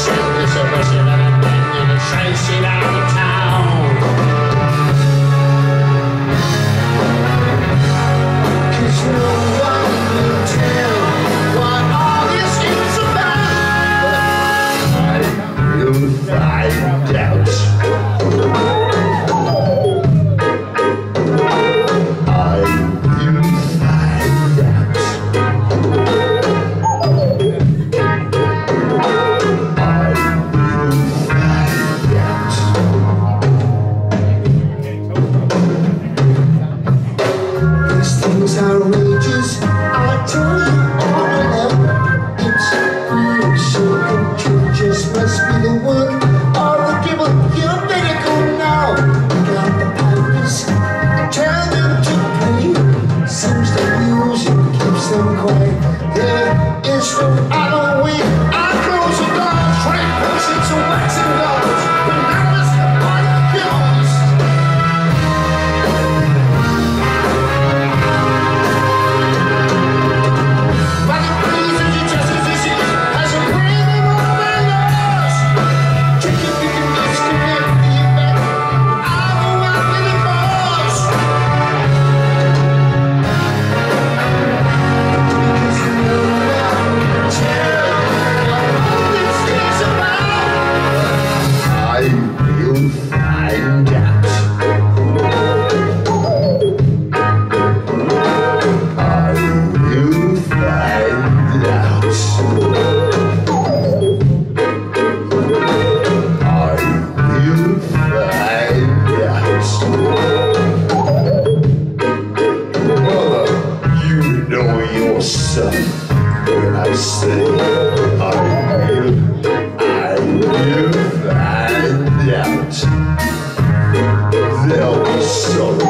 Scheiße, was ihr daran denkt, ihre Scheiße, yourself when I say I will, I will find out. There'll be some,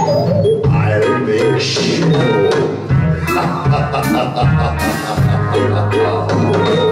I'll make sure. Oh,